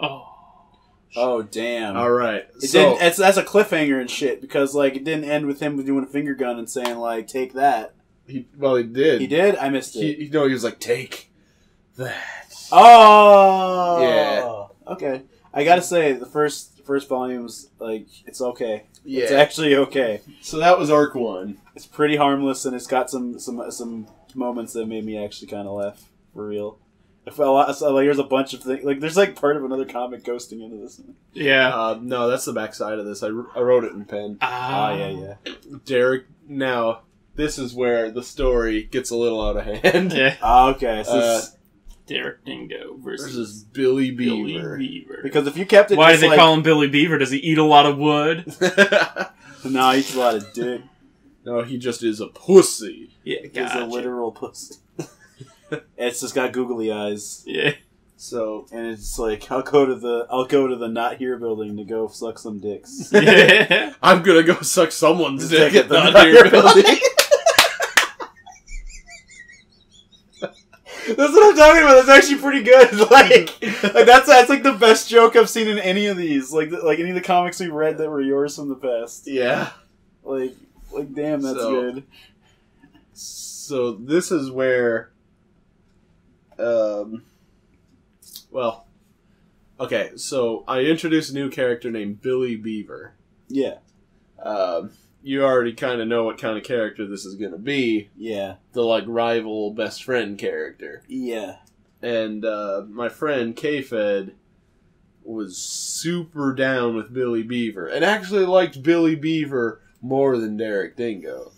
Oh. Oh damn! All right. It so didn't. It's, that's a cliffhanger and shit because like it didn't end with him doing a finger gun and saying like take that. he, well, he did. He did. I missed He, it. you know, he was like, "Take that." oh. Yeah. Okay. I gotta say the first first volume's like it's okay. Yeah. It's actually okay. so that was arc one. It's pretty harmless and it's got some some some moments that made me actually kind of laugh for real. I felt a lot, so, like there's a bunch of things like there's like part of another comic ghosting into this. Yeah. Uh, no, that's the backside of this. I, I wrote it in pen. Ah, Oh yeah, yeah. Derek. Now this is where the story gets a little out of hand. Yeah. Ah, okay. So Uh, Derek Dingo versus Versus Billy Billy Beaver. Beaver. because if you kept it, Why do they like, call him Billy Beaver? Does he eat a lot of wood? No, he eats a lot of dick. no, he just is a pussy. Yeah, He's a literal pussy. it's just got googly eyes, Yeah. So and it's like I'll go to the I'll go to the not here building to go suck some dicks. yeah. I'm gonna go suck someone's Just dick take at the to Not Here Not Here building. That's what I'm talking about. That's actually pretty good. Like, like that's that's like the best joke I've seen in any of these. Like, like any of the comics we read that were yours from the past. yeah. Like, like damn, that's So- good. So this is where, um, well, okay. So I introduced a new character named Billy Beaver. Yeah, Um, you already kind of know what kind of character this is gonna be. yeah, The like rival best friend character. yeah. and uh, my friend K-Fed was super down with Billy Beaver, and actually liked Billy Beaver more than Derek Dingo.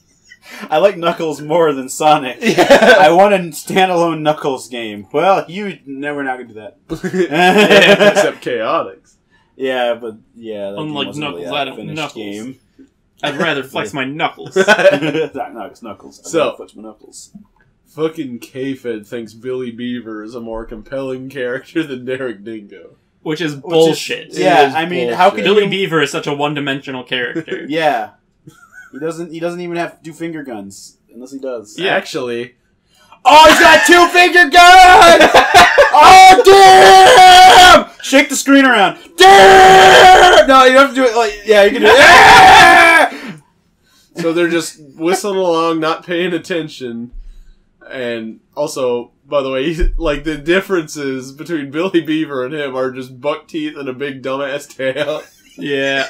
I like Knuckles more than Sonic. I want a standalone Knuckles game. Well, you no, we're not gonna do that. except Chaotix. Yeah, but yeah, that Unlike game wasn't really Knuckles, a I don't Knuckles. game. I'd rather flex my knuckles. That- no, it's Knuckles. I So- love Fletch my Knuckles. Fucking K-Fed thinks Billy Beaver is a more compelling character than Derek Dingo. Which is Which is- bullshit. Yeah, is I mean, how bullshit. could Billy you? Beaver is such a one-dimensional character. Yeah, he doesn't. He doesn't even have to do finger guns unless he does. Yeah. Actually, Oh, he's got two finger guns! oh, damn! Shake the screen around. Damn! No, you don't have to do it like. Yeah, you can do it. so they're just whistling along, not paying attention, and also, by the way, like the differences between Billy Beaver and him are just buck teeth and a big dumbass tail. yeah.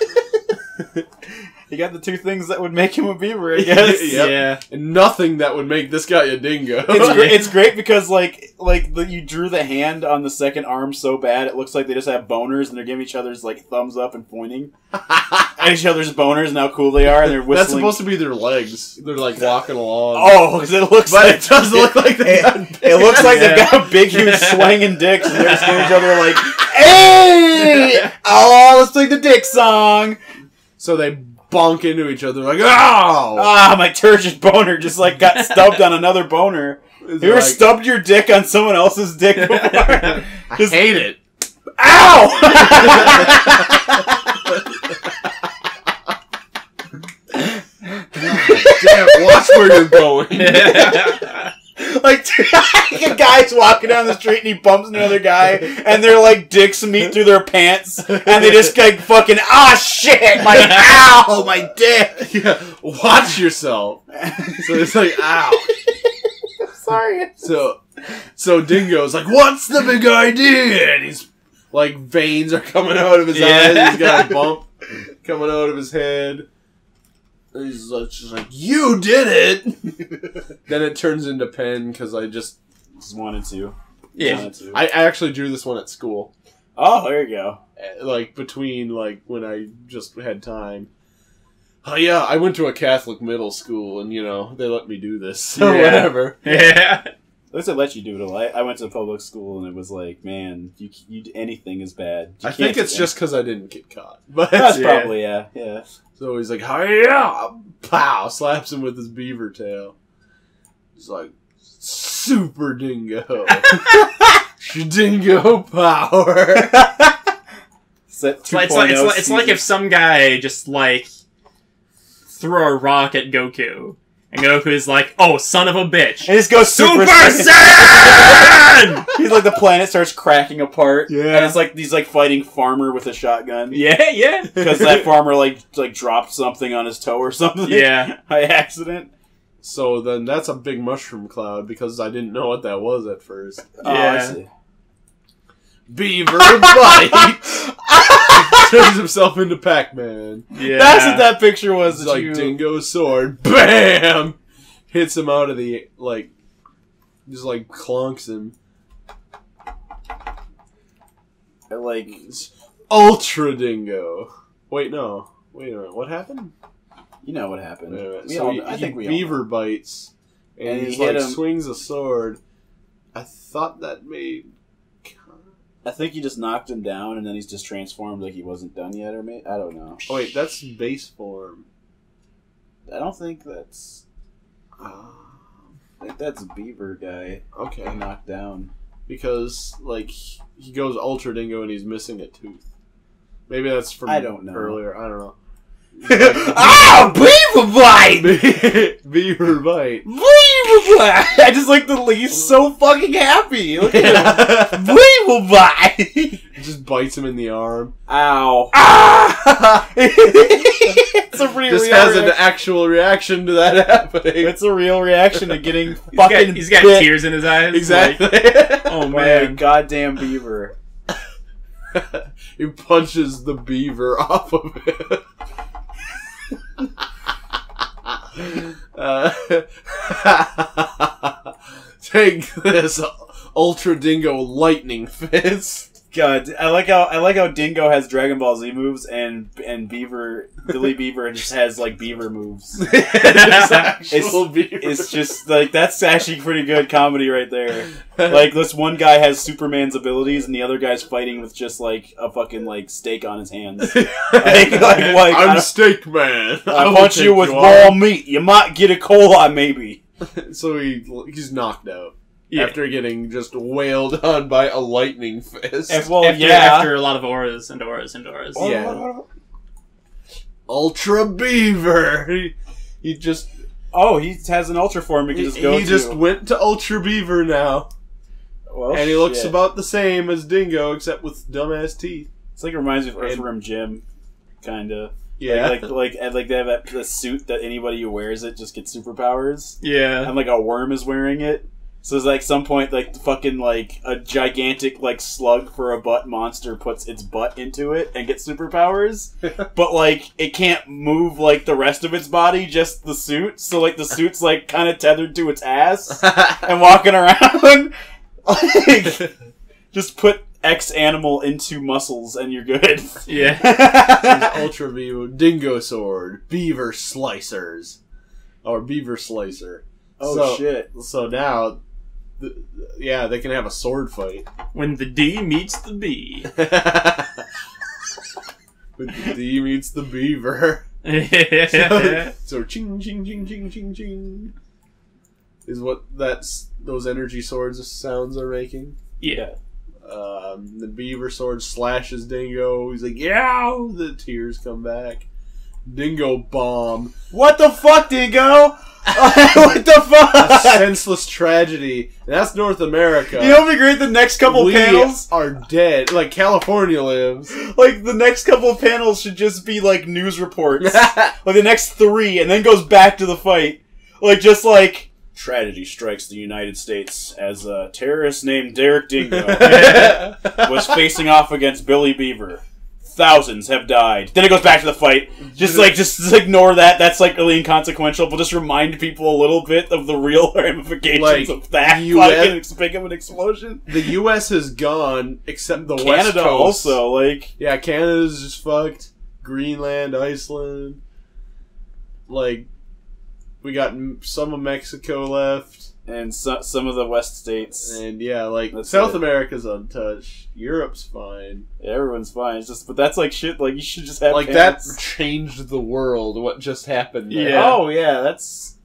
You got the two things that would make him a beaver, I guess. Yep. Yeah. And nothing that would make this guy a dingo. It's, great, it's great because like like the, you drew the hand on the second arm so bad it looks like they just have boners and they're giving each other's like thumbs up and pointing at each other's boners and how cool they are and they're whistling. That's supposed to be their legs. They're like walking along. Oh, 'cause it looks but like it does look like they It, got it looks like Yeah. they've got big, huge swinging dicks, and they're just giving each other like, "Hey, oh, let's sing the dick song." So they bonk into each other like, oh! Ah, my turgid boner just like got stubbed on another boner. It's You ever like, stubbed your dick on someone else's dick before? I Just- hate it. Ow! Damn, watch where you're going. Like a guy's walking down the street and he bumps another guy, and their like dicks meet through their pants, and they just like fucking ah shit, my ow, my dick. yeah, watch yourself. So it's like, ow. Sorry. So, so Dingo's like, "What's the big idea?" And he's like, veins are coming out of his Yeah. eyes. He's got a bump coming out of his head. And he's like, just like, "You did it." then it turns into pen because I just, Just wanted to. Yeah. Wanted to. I, I actually drew this one at school, oh, there you go. Eh, like between like when I just had time. Oh yeah, I went to a Catholic middle school, and you know they let me do this, so Yeah. whatever. Yeah. At least they let you do it. all. I, I went to public school and it was like, man, you, you anything is bad. You I think can't- it's just because I didn't get caught, but that's yeah. probably yeah, yeah. So he's like, "Hiya!" Pow! Slaps him with his beaver tail. He's like, "Super dingo, dingo power." Set It's like, it's, like, it's, like, it's like if some guy just like threw a rock at Goku And Goku is like, "Oh, son of a bitch, And just goes Super, Super Saiyan. Saiyan!" He's like the planet starts cracking apart. Yeah. And it's like he's like fighting farmer with a shotgun. yeah, yeah, Because that farmer like like dropped something on his toe or something. yeah. By accident. So then that's a big mushroom cloud because I didn't know what that was at first. Oh, I Yeah. see. Beaver bite turns himself into Pac-Man. Yeah. That's what that picture was. It's That like you... Dingo sword, bam, hits him out of the like, just like clunks him. like Ultra Dingo. Wait, no. Wait a minute. What happened? you know what happened. Wait a minute. We So all- he, I he think we beaver know. bites, and, And he he like him- swings a sword. I thought that made. I think he just knocked him down, and then he's just transformed like he wasn't done yet, or maybe I don't know. Oh wait, that's base form. I don't think that's. Ah, I think that's Beaver guy okay, knocked down. because like he goes Ultra Dingo and he's missing a tooth. Maybe that's from I don't know. earlier. I don't know. ah, Beaver bite! Beaver bite. Beaver bite! I just like the he's so fucking happy. Look at him. Beaver! Just bites him in the arm. Ow! Ah! it's a pretty Just real has an reaction. actual reaction to that happening. It's a real reaction to getting He's fucking got, he's got bit tears in his eyes. exactly. like, oh by a man. goddamn beaver. he punches the beaver off of it. Uh, take this, Ultra Dingo Lightning Fist. God, I like how I like how Dingo has Dragon Ball Z moves and and Beaver Billy Beaver just has like Beaver moves. Actual beaver. It's just like that's actually pretty good comedy right there. Like this one guy has Superman's abilities and the other guy's fighting with just like a fucking like steak on his hands. like- like, I I'm Steak Man. I will punch you with on. raw meat. You might get a cola maybe. So he he's knocked out Yeah. after getting just wailed on by a lightning fist. If- well, after, yeah. after a lot of auras and auras and auras. Oh, yeah. Ultra Beaver. He, he just Oh, he has an ultra form he can he, just go he just went to Ultra Beaver now, Well, and he looks about the same as Dingo except with dumbass teeth. It's like reminds me of And- Earthworm Jim, kind of. Yeah, Like like and, like they have that the suit that anybody who wears it just gets superpowers, Yeah. and like a worm is wearing it. So it's like some point like fucking like a gigantic like slug for a butt monster puts its butt into it and gets superpowers, but like it can't move like the rest of its body, just the suit. So like the suit's like kind of tethered to its ass and walking around. like, just put X animal into muscles and you're good. Yeah. Ultra View, Dingo Sword Beaver Slicers or Beaver Slicer. oh So- shit! So now, th yeah, they can have a sword fight. when the D meets the B. With the D meets the beaver. yeah. so ching ching ching ching ching ching is what that's those energy swords sounds are making. Yeah. Um, the beaver sword slashes Dingo. He's like, "Yeah!" The tears come back. Dingo bomb. What the fuck, Dingo? what the A fuck? senseless tragedy. That's North America. You know what'd be great? The next couple we panels, are dead. Like California lives. like the next couple of panels should just be like news reports. like the next three, and then goes back to the fight. Like just like tragedy strikes the United States as a terrorist named Derek Dingo was facing off against Billy Beaver. Thousands have died. Then it goes back to the fight. Just like just, just ignore that. That's like really inconsequential. But just remind people a little bit of the real ramifications Like, of that US big of an explosion. the U.S. is gone, except the West Canada Coast. also like Yeah, Canada's just fucked. Greenland, Iceland. Like, we got some of Mexico left. And so, some of the West states. And yeah, like, That's South it. America's untouched. Europe's fine. Everyone's fine. It's just but that's like shit. Like you should just have Like, that changed the world, what just happened there. Yeah. Oh yeah, that's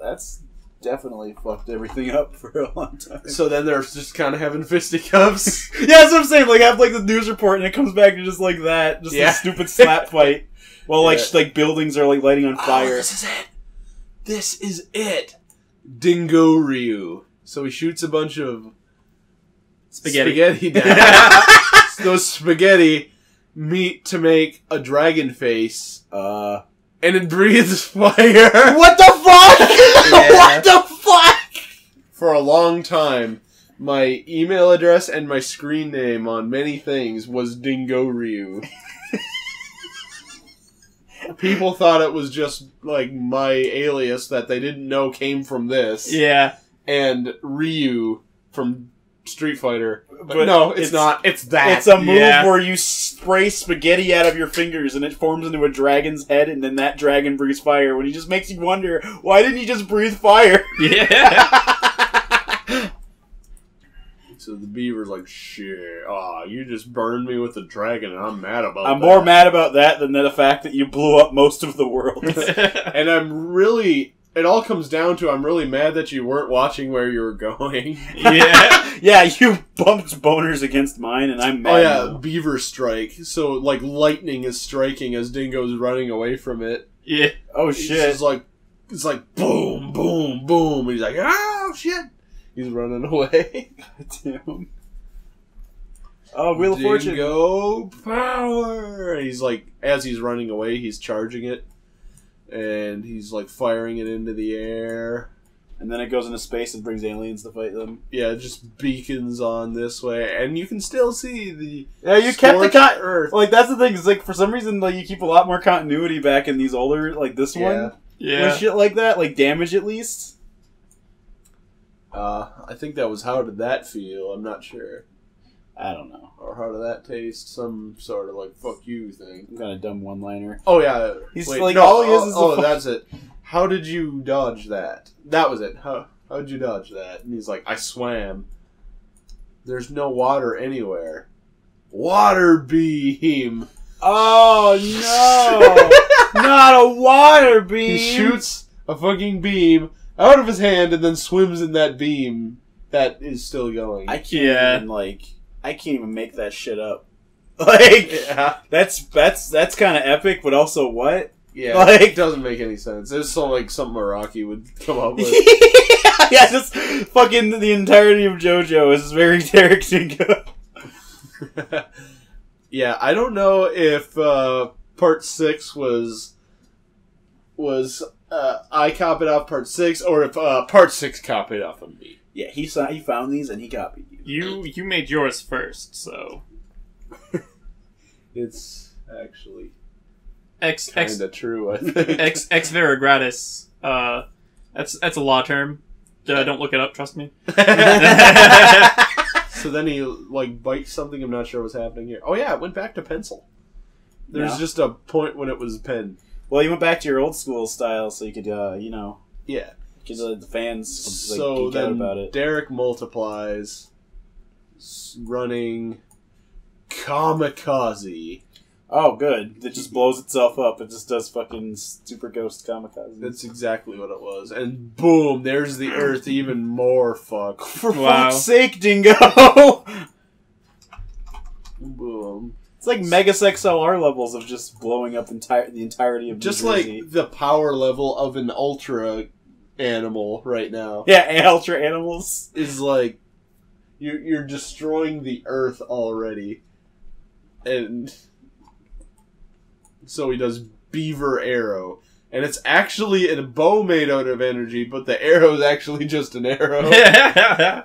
that's definitely fucked everything up for a long time. So then they're just kind of having fisticuffs. yeah, that's what I'm saying. Like I have like the news report and it comes back to just like that, just Yeah. a stupid slap fight. While like Yeah. sh- like buildings are like lighting on oh, fire. This is it. this is it. Dingo Ryu. So he shoots a bunch of Spaghetti. spaghetti down. Those spaghetti meet to make a dragon face, Uh, and it breathes fire. what the fuck? Yeah. what the fuck? For a long time, my email address and my screen name on many things was Dingo Ryu. People thought it was just like my alias that they didn't know came from this, Yeah. and Ryu from Street Fighter. But, But no, it's, it's- not. It's that. It's a move Yeah. where you spray spaghetti out of your fingers and it forms into a dragon's head, and then that dragon breathes fire. When he just makes you wonder, why didn't he just breathe fire? Yeah. So the beaver's like, shit, ah, you just burned me with the dragon, and I'm mad about I'm that. more mad about that than the fact that you blew up most of the world. And I'm really, it all comes down to I'm really mad that you weren't watching where you were going. yeah. yeah, you bumped boners against mine, and I'm mad. oh yeah, now. beaver strike. So like lightning is striking as Dingo's running away from it. Yeah. Oh shit. just like it's like boom, boom, boom. And he's like, oh shit. He's running away. Damn. Oh, Wheel of Fortune. Go power. He's like, as he's running away, he's charging it, and he's like firing it into the air. And then it goes into space and brings aliens to fight them. Yeah, it just beacons on this way, and you can still see the Yeah, you kept the scorched con- earth. like that's the thing. Is like for some reason like you keep a lot more continuity back in these older like this Yeah. one Yeah. with shit like that, like damage at least. Uh, I think that was how did that feel? I'm not sure, I don't know. or how did that taste? Some sort of like fuck you thing. Some kind of dumb one liner. Oh yeah, He's Wait, like, no, all he is oh, is a oh, that's it. How did you dodge that? That was it. How how'd you dodge that? And he's like, I swam. There's no water anywhere. Water beam. Oh no! Not a water beam. He shoots a fucking beam out of his hand and then swims in that beam that is still going. I can't Yeah. even like. I can't even make that shit up. Like yeah, that's that's that's kind of epic, but also what? yeah. Like- it doesn't make any sense. It's so like something Araki would come up with. yeah, just fucking the entirety of JoJo is very Derek Dingo. yeah, I don't know if uh, part six was was uh, I copied off part six, or if uh, part six copied off of me. Yeah, he saw he found these and he copied you. You you made yours first, so It's actually ex kind ex of true. I think. ex ex vera gratis. Uh, that's that's a law term. Uh, don't look it up. Trust me. so then he like bites something. I'm not sure what's happening here. Oh yeah, it went back to pencil. There's Yeah. just a point when it was pen. Well, you went back to your old school style, so you could, uh, you know, Yeah. get the, the fans like, so geek out then about it. Derek multiplies, s- running kamikaze. Oh, good. It just blows itself up. It just does fucking super ghost kamikaze. That's exactly what it was. And boom, there's the Earth even more fucked. For Wow. fuck's sake, Dingo! Boom. It's like Megas XLR levels of just blowing up entire the entirety of New Just Jersey. like the power level of an ultra animal right now yeah, ultra animals. is like you're you're destroying the Earth already, and so he does Beaver Arrow. And it's actually a bow made out of energy, but the arrow is actually just an arrow.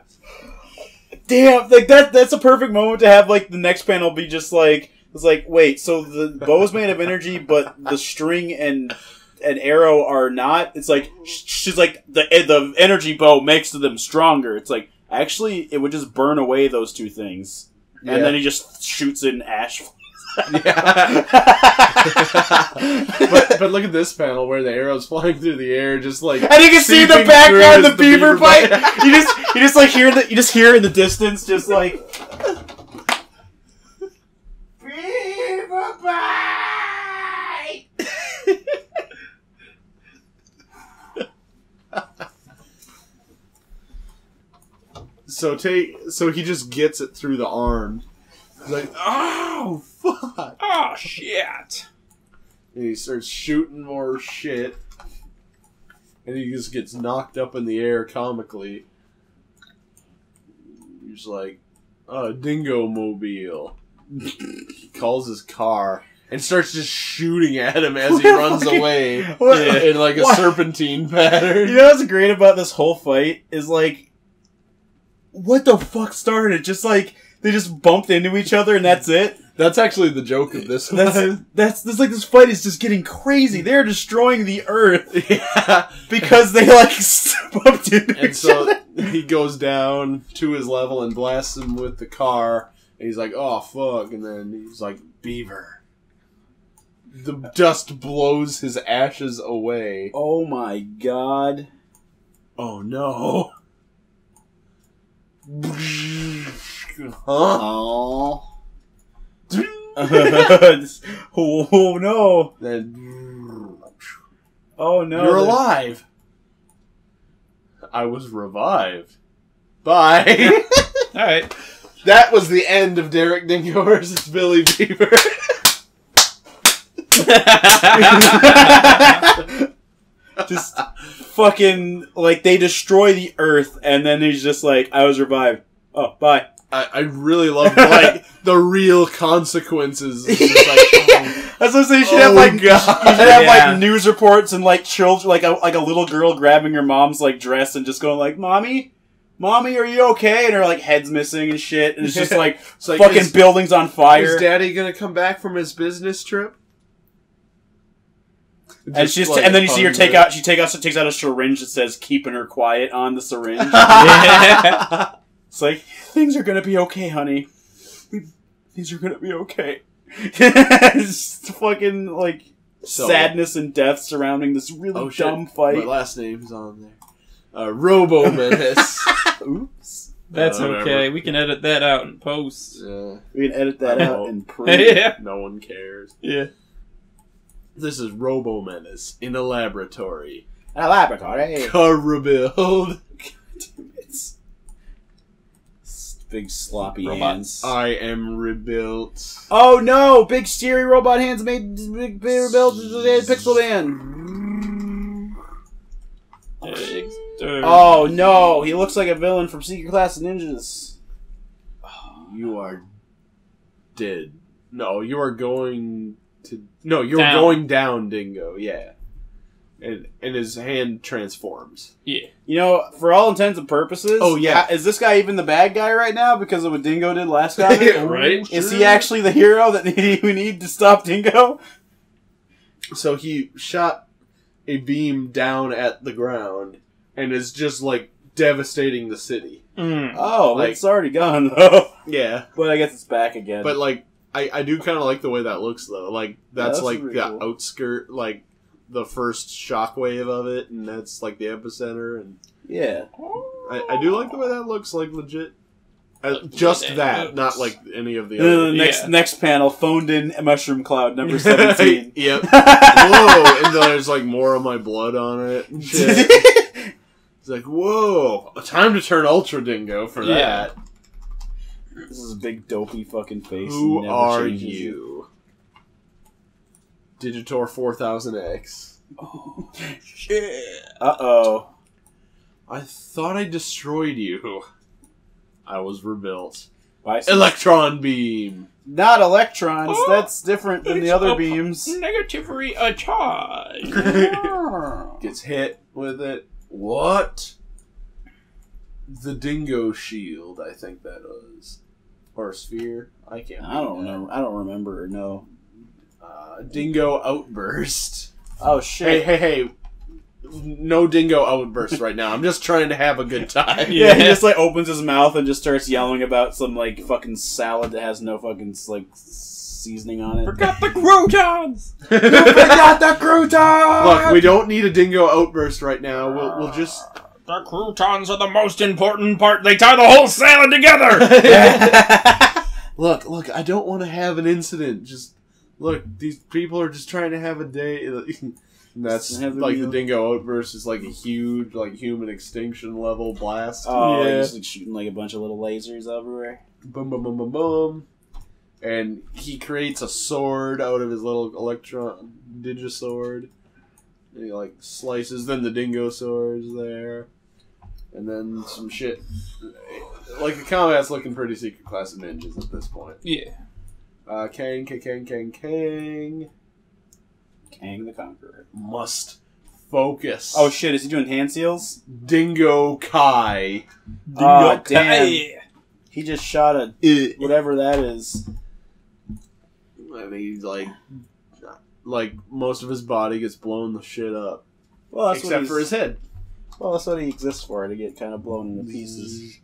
Damn, like that that's a perfect moment to have like the next panel be just like it's like, wait, so the bow is made of energy, but the string and an arrow are not. It's like she's like the eh, the energy bow makes them stronger. It's like actually it would just burn away those two things, Yeah. and then he just shoots in ash. Yeah. but but look at this panel where the arrow's flying through the air, just like and you can see in the seeping background through the as beaver fight. you just you just like hear the you just hear in the distance just like beaver fight. So take so he just gets it through the arm. He's like, oh fuck! oh shit! And he starts shooting more shit. and he just gets knocked up in the air comically. He's like, "Oh, dingo mobile." he calls his car and starts just shooting at him as he runs Fucking- away What- in like a What? serpentine pattern. You know what's great about this whole fight is like, what the fuck started? Just like they just bumped into each other and that's it. That's actually the joke of this That's that's this like this fight is just getting crazy. They're destroying the earth yeah. because they like bumped into And each so other. he goes down to his level and blasts him with the car. And he's like, "Oh fuck!" And then he's like, "Beaver." The dust blows his ashes away. Oh my god! Oh no! Huh? Oh. oh no! Then Oh no! you're alive. I was revived. Bye. All right. that was the end of Derek Dingo versus Billy Beaver. just fucking like they destroy the earth and then he's just like I was revived. Oh, bye. I, I really love like the real consequences. It's just like, oh, That's what I'm saying. You should Oh, have like God. you should have Yeah. like news reports and like children, like a like a little girl grabbing her mom's like dress and just going like, "Mommy, mommy, are you okay?" And her like head's missing and shit, and it's just like it's like fucking is, buildings on fire. is Daddy gonna come back from his business trip? and Just, she's like, and then you see her take out she take out she takes out a syringe that says "keeping her quiet" on the syringe. Yeah. It's like things are gonna be okay, honey. We, things are gonna be okay. it's fucking like So- sadness and death surrounding this really Oh, shit. dumb fight. My last name's on there. Uh, Robo Menace. Oops. That's Uh, okay. We can edit that out in post. Yeah, We can edit that out know. and print. yeah. no one cares. Yeah. This is Robo Menace in a laboratory. A laboratory. Car rebuild. It's big sloppy Robots. hands. I am rebuilt. oh no! Big steery robot hands made big big built pixel man. Oh no! He looks like a villain from Secret Class of Ninjas. You are dead. No, you are going to. No, you're Down. going down, Dingo. Yeah. And and his hand transforms. Yeah. You know, for all intents and purposes. Oh, yeah. is this guy even the bad guy right now because of what Dingo did last time? Right? Is he actually the hero that we need to stop Dingo? So he shot a beam down at the ground and is just like devastating the city. Mm. Oh, Like- it's already gone though. Yeah. but I guess it's back again. But like I, I do kind of like the way that looks though. Like that's, that's like the cool. outskirt, like the first shockwave of it, and that's like the epicenter. And yeah. I, I do like the way that looks. Like legit, uh, just that that, looks. not like any of the other. the next Yeah. next panel phoned in mushroom cloud number seventeen. yep. Whoa! And then there's like more of my blood on it. It's like whoa! Time to turn Ultra Dingo for Yeah. that. this is a big dopey fucking face. Who Never are changes it. you? Digitor 4000X. Oh, shit. Uh oh. I thought I destroyed you. I was rebuilt. By Electron beam. Not electrons. Oh, That's different than the other beams. Negatively a charge. Gets hit with it. What? The dingo shield, I think that was. Or sphere. I can't. I don't know. I don't remember or know. Uh, dingo outburst. Oh Hey, shit. hey, hey. Hey! No dingo outburst right now. I'm just trying to have a good time. Yeah, he just like opens his mouth and just starts yelling about some like fucking salad that has no fucking like seasoning on it. Forgot the croutons. forgot the crouton. Look, we don't need a dingo outburst right now. We'll, we'll just. The croutons are the most important part. They tie the whole salad together. look, look, I don't want to have an incident. Just look, these people are just trying to have a day. And that's Have a like the dingo outburst is like a huge, like human extinction level blast. Oh, Yeah. he's like shooting like a bunch of little lasers everywhere. Boom, boom, boom, boom, boom. And he creates a sword out of his little electron digisword. And he like slices. Then the dingo sword's there, and then some shit. Like the combat's looking pretty secret class of ninjas at this point. Yeah. Uh, Kang, Kang, Kang, Kang, Kang Kang the Conqueror. must focus. Oh shit! Is he doing hand seals? Dingo Kai. Oh damn! He just shot a whatever that is. And he's like, like most of his body gets blown the shit up, Well, that's except he's, for his head. Well, that's what he exists for to get kind of blown into pieces.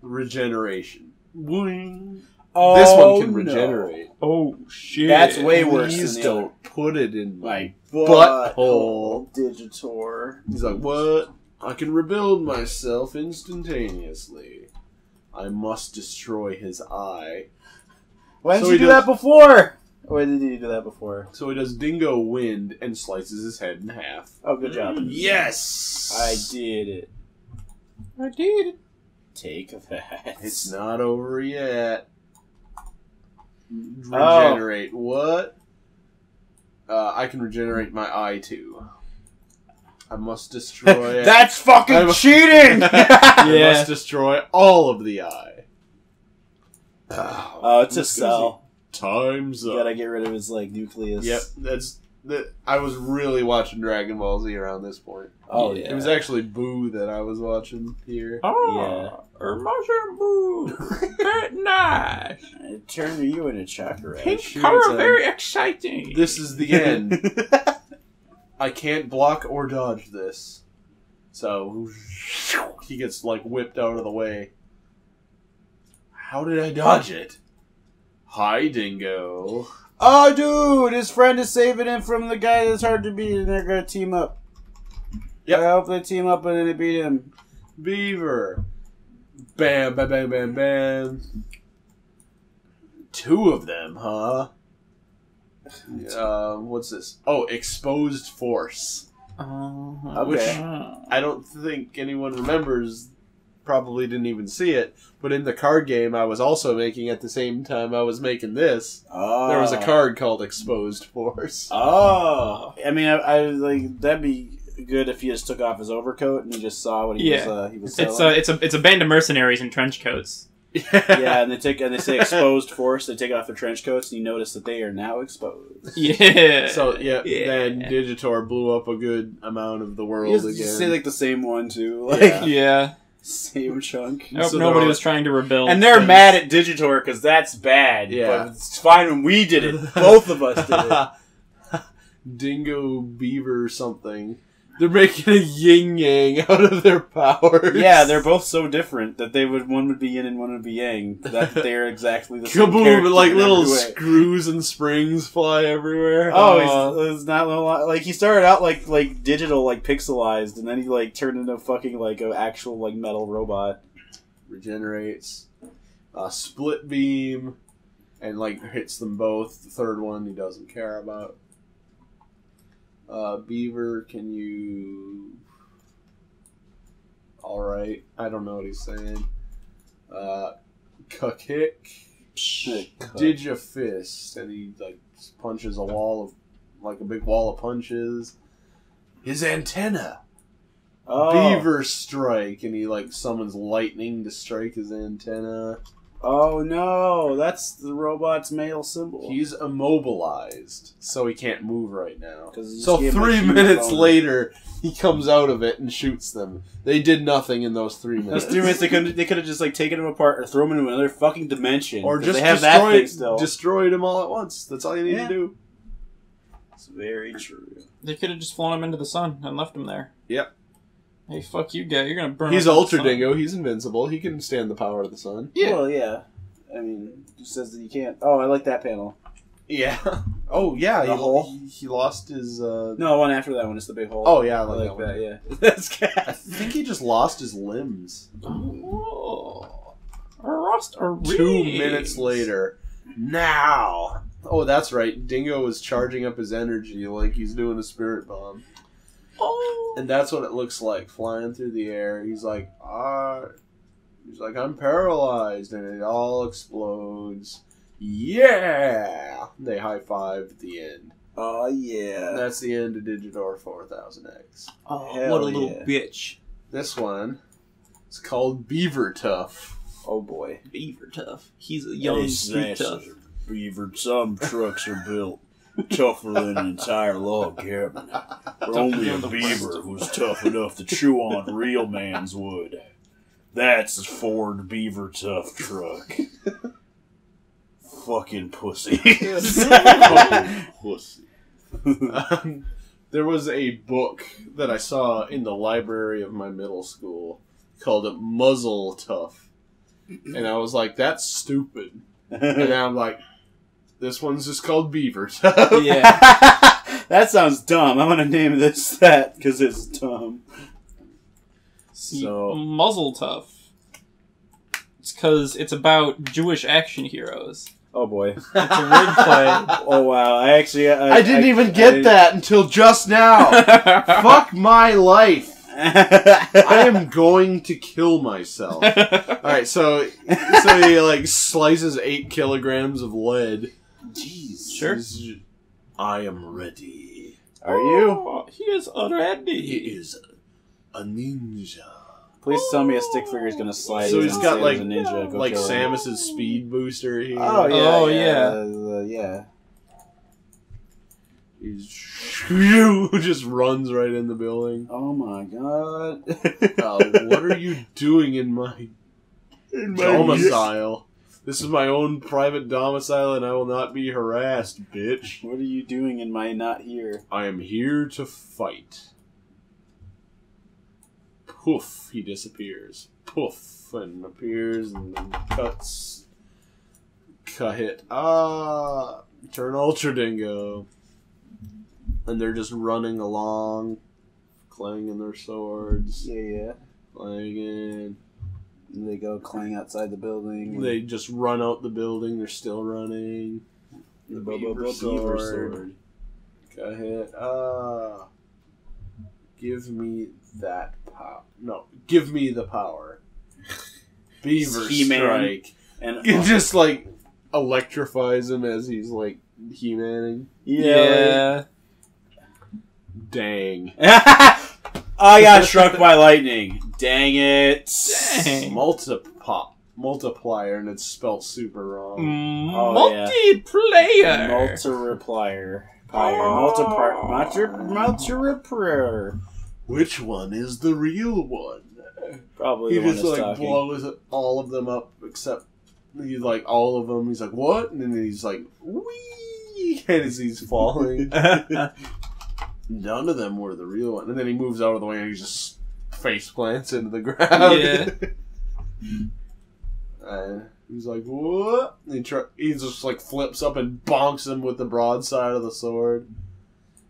Regeneration. Boing. Oh, this one oh, can no. regenerate. Oh shit. That's way worse Please than don't put it in my. Like Butthole. Digitor. He's like, what? I can rebuild myself instantaneously. I must destroy his eye. Why didn't So you do does- that before? Why did you do that before? So he does Dingo Wind and slices his head in half. Oh, good job. Mm, yes! I did it. I did it. Take that. It's not over yet. Oh. Regenerate. What? Uh, I can regenerate my eye too. I must destroy. That's fucking I'm- cheating. I must destroy all of the eye. Oh, it's a cell. Time's You up. gotta get rid of his like nucleus. Yep, that's that. I was really watching Dragon Ball Z around this point. Oh Yeah. yeah. It was actually Buu that I was watching here. Oh, yeah. Mushroom boo. Very nice. It turned you into chakra. Pink color, um, very exciting. This is the end. I can't block or dodge this, so he gets like whipped out of the way. How did I dodge it? Hi, Dingo. oh, dude, his friend is saving him from the guy that's hard to beat, and they're gonna team up. Yeah, I hope they team up and then they beat him. Beaver. Bam, bam, bam, bam, bam. Two of them, huh? Uh, what's this? Oh, exposed force. Uh, Okay. I don't think anyone remembers. Probably didn't even see it. But in the card game I was also making at the same time I was making this, Oh. there was a card called Exposed Force. Oh, I mean, I, I was like that'd be good if he just took off his overcoat and you just saw what he Yeah. was. Uh, he was It's a it's a it's a band of mercenaries in trench coats. yeah, and they take and they say exposed force. They take off their trench coats, and you notice that they are now exposed. Yeah. So yeah, Yeah. then Digitor blew up a good amount of the world You just, again. just say like the same one too, like Yeah. yeah. same chunk. I hope So nobody they're- was trying to rebuild. And they're things. mad at Digitor because that's bad. Yeah. but it's fine when we did it. Both of us did it. Dingo Beaver something. They're making a yin yang out of their powers. Yeah, they're both so different that they would one would be yin and one would be yang. That they're exactly the same. kaboom! Like in little every way. screws and springs fly everywhere. Oh, he's, he's not like he started out like like digital, like pixelized, and then he like turned into a fucking like an actual like metal robot. regenerates. Uh, split beam, and like hits them both. The third one he doesn't care about. Uh, Beaver, can you? All right, I don't know what he's saying. Uh, kick, Digifist, and he like punches a wall of like a big wall of punches. His antenna. Oh, Beaver strike, and he like summons lightning to strike his antenna. Oh no, that's the robot's male symbol. He's immobilized, so he can't move right now. So gave him a three minutes boner. later, he comes out of it and shoots them. They did nothing in those three minutes. Those three minutes they could they could have just like taken him apart or thrown him into another fucking dimension. or just they have that destroyed, still. destroyed him all at once. That's all you need Yeah. to do. It's very true. They could have just flown him into the sun and left him there. Yep. Hey, fuck you, guy. You're gonna burn. He's up Ultra sun. Dingo. He's invincible. He can stand the power of the sun. Yeah. Well, yeah. I mean, it says that you can't. Oh, I like that panel. Yeah. Oh yeah. The he, hole? He, he lost his. Uh... No, one after that one is the big hole. Oh yeah, I I like, like that. that. Yeah, that's I think he just lost his limbs. Oh. A rust or Two minutes later. Now. Oh, that's right. Dingo was charging up his energy like he's doing a spirit bomb. Oh. And that's what it looks like flying through the air. He's like, ah. He's like, I'm paralyzed. And it all explodes. Yeah! They high five at the end. Oh yeah. That's the end of Digitor 4000X. Oh, Hell what a little yeah. bitch. This one it's called Beaver Tough. oh boy. Beaver tough. He's a young street tough. Beaver. Some trucks are built tougher than an entire log cabin. But only a beaver who's tough enough to chew on real man's wood. That's a Ford Beaver Tough truck. Fucking pussy. Pussy. Um, there was a book that I saw in the library of my middle school called Muzzle Tough. And I was like, that's stupid. And now I'm like, this one's just called Beaver Tough. Yeah. that sounds dumb. I'm gonna name this that because it's dumb. So- muzzle tough. It's because it's about Jewish action heroes. Oh boy. It's a wordplay. Oh wow. I actually. I, I didn't even get I- that until just now. Fuck my life. I am going to kill myself. All right, so so he like slices eight kilograms of lead. Jeez. Sure. He's- I am ready. Are you? Oh, he is ready. He is a ninja. Please tell me a stick figure is gonna slide. So in he's and got, say like- there's a ninja. Go Like kill him. Samus's speed booster here. Oh yeah. Oh, yeah. yeah. uh, yeah. He's just runs right in the building. Oh my god. Uh, what are you doing in my domicile? This is my own private domicile, and I will not be harassed, bitch. What are you doing in my not here? I am here to fight. Poof, he disappears. Poof, and appears and then cuts. Cut hit. Ah, turn Ultra Dingo. And they're just running along, clanging their swords, Yeah, yeah. clanging. And they go clang outside the building. They just run out the building. They're still running. The Bu- bu- beaver bu- sword. sword. Got hit. Ah. Give me that power. No, give me the power. Beaver He-Man. strike. And It just like electrifies him as he's like he-manning. yeah. Dang. I got struck by lightning. Dang it. Dang. Multipop. Multiplier, and it's spelt super wrong. Mm, Oh, multiplayer. Multi-replier. Fire. Multi-part. Which one is the real one? Probably he just like talking. blows all of them up except he's like all of them. He's like what? And then he's like wee, and as he's falling, none of them were the real one. And then he moves out of the way and he just face plants into the ground. Yeah. and he's like what? And he try, he just like flips up and bonks him with the broadside of the sword.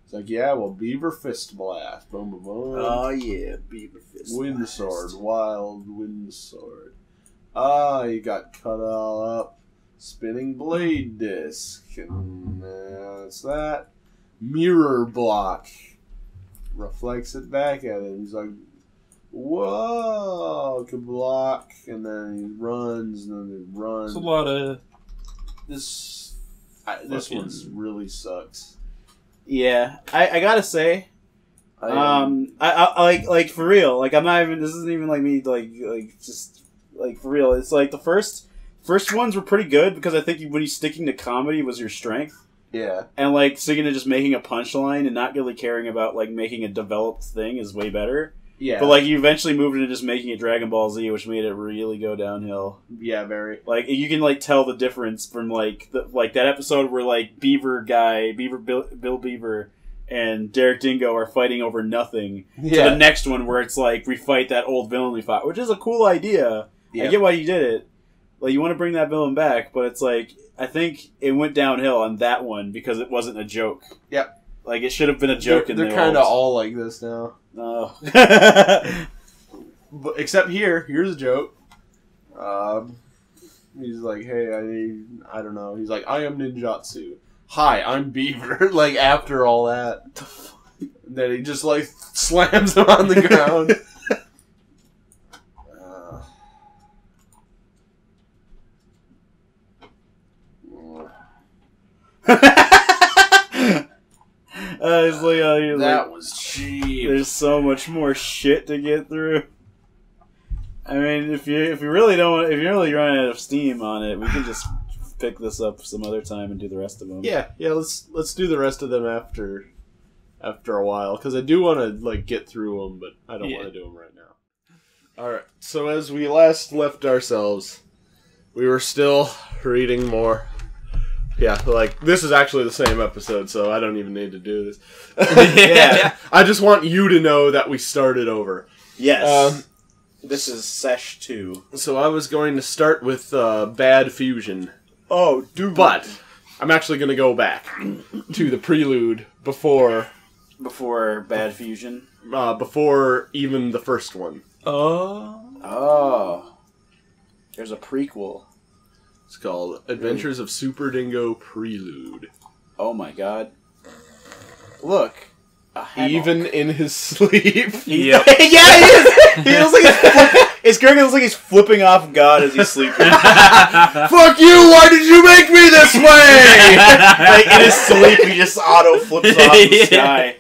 It's like yeah, well, beaver fist blast, boom, boom, boom. Oh yeah, beaver fist. Wind blast. sword, wild wind sword. Ah, you got cut all up. Spinning blade disc, and that's that. Mirror block reflects it back at him. He's like, "Whoa!" Can block, and then he runs, and then he runs. It's a lot of This, I, this Fucking- one's really sucks. Yeah, I, I gotta say, I um, I, I I- like like for real. Like I'm not even. This isn't even like me. Like like just like for real. It's like the first first ones were pretty good because I think you, when you sticking to comedy was your strength, yeah, and like sticking to just making a punchline and not really caring about like making a developed thing is way better. Yeah, But like you eventually moved into just making it Dragon Ball Z, which made it really go downhill. yeah, very. Like you can like tell the difference from like the, like that episode where like Beaver guy, Beaver Bill, Bill Beaver, and Derek Dingo are fighting over nothing. To the next one where it's like we fight that old villain we fought, which is a cool idea. yeah. I get why you did it. Like you want to bring that villain back, but it's like I think it went downhill on that one because it wasn't a joke. Yep. Like it should have been a joke. They're, they're kind of all. like this now. Oh. But except here, here's a joke. Um, he's like, "Hey, I need, I don't know." He's like, "I am ninjutsu." Hi, I'm Beaver. like after all that, then he just like slams him on the ground. Uh, seriously, uh, that like, was cheap. there's so much more shit to get through. I mean, if you if you really don't if you're really running out of steam on it, we can just pick this up some other time and do the rest of them. Yeah, yeah. Let's let's do the rest of them after after a while because I do want to like get through them, but I don't Yeah. want to do them right now. All right. So as we last left ourselves, we were still reading more. Yeah, like this is actually the same episode, so I don't even need to do this. Yeah. I just want you to know that we started over. Yes. Um, this is sesh two. So I was going to start with uh, Bad Fusion. Oh, dude. But I'm actually going to go back to the prelude before before Bad Fusion. uh, before even the first one. Oh. Oh. There's a prequel. It's called Adventures of Super Dingo Prelude. Oh my god. Look. Even in his sleep. Yep. yeah, he is. He looks like he's flip- his character looks like he's flipping off God as he's sleeping. Fuck you! Why did you make me this way? like in his sleep, he just auto flips off the sky.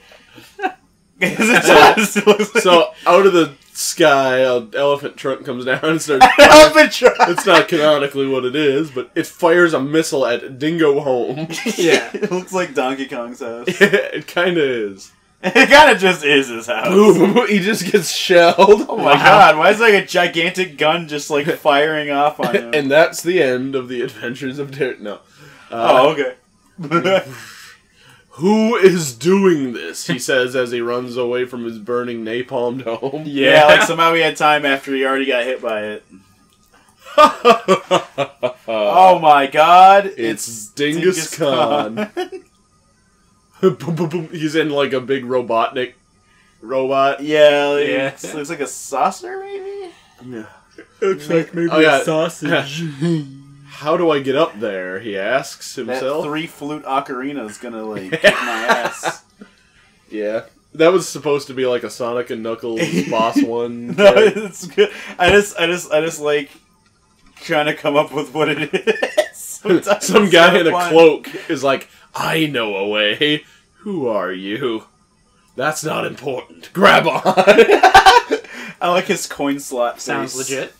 'Cause it just looks like so out of the sky, an elephant trunk comes down and starts. elephant truck. it's not canonically what it is, but it fires a missile at Dingo Home. Yeah. it looks like Donkey Kong's house. it kind of is. It kind of just is his house. Boom! He just gets shelled. Oh my god, why is like a gigantic gun just like firing off on him? and that's the end of the Adventures of Derek. No. oh, Uh, okay. Who is doing this? He says as he runs away from his burning napalm dome. yeah, like somehow he had time after he already got hit by it. oh, Oh my god, it's Dingus Khan. Boom, boom, boom. He's in like a big Robotnik robot. yeah, like, Yeah. it looks like a saucer, maybe. Yeah. Looks like oh, maybe Oh, yeah. sausage. How do I get up there? He asks himself. That himself. three flute ocarina is gonna like kick my ass. yeah. That was supposed to be like a Sonic and Knuckles boss one. No, character. it's good. I just, I just, I just like trying to come up with what it is. Sometimes Some guy so in a fun. cloak is like, I know a way. Who are you? That's not important. Grab on. I like his coin slot. Sounds face. legit.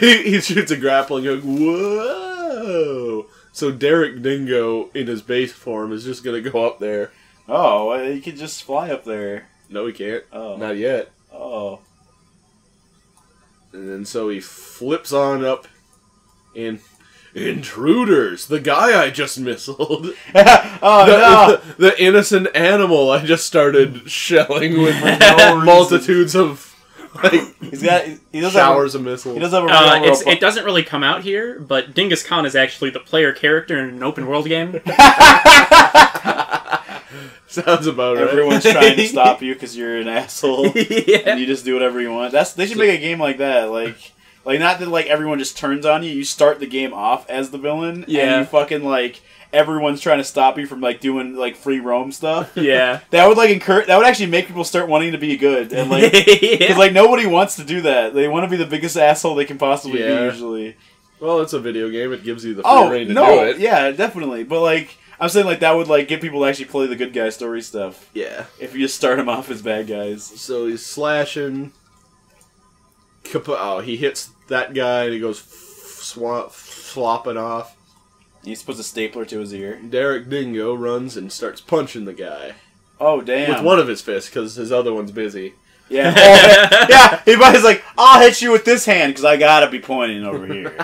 he, he shoots a grappling hook. Whoa! So Derek Dingo in his base form is just gonna go up there. Oh, he could just fly up there. No, he can't. Oh, Not yet. oh. And then so he flips on up in Intruders, the guy I just missiled. oh the, no! the, the innocent animal I just started shelling with no reason. multitudes of like He's got. He does showers Have, a- missiles. he does have a real Uh, it's, it doesn't really come out here, but Dingus Khan is actually the player character in an open world game. Sounds about right. Everyone's trying to stop you because you're an asshole, and yeah. you just do whatever you want. That's they should make a game like that. Like, like not that like everyone just turns on you. You start the game off as the villain, Yeah. and you fucking like everyone's trying to stop you from like doing like free roam stuff. Yeah. That would like encourage. That would actually make people start wanting to be good, and like yeah. like nobody wants to do that. They want to be the biggest asshole they can possibly Yeah. be. Usually. Well, it's a video game. It gives you the free Oh reign to no! do it. Yeah, definitely. But like. I'm saying like that would like get people to actually play the good guy story stuff Yeah. if you just start them off as bad guys. So he's slashing. Kapa- oh, he hits that guy and he goes f- swap, flopping off. He puts a stapler to his ear. Derek Dingo runs and starts punching the guy Oh damn! with one of his fists because his other one's busy. Yeah. Oh, yeah. He probably's like, I'll hit you with this hand because I gotta be pointing over here.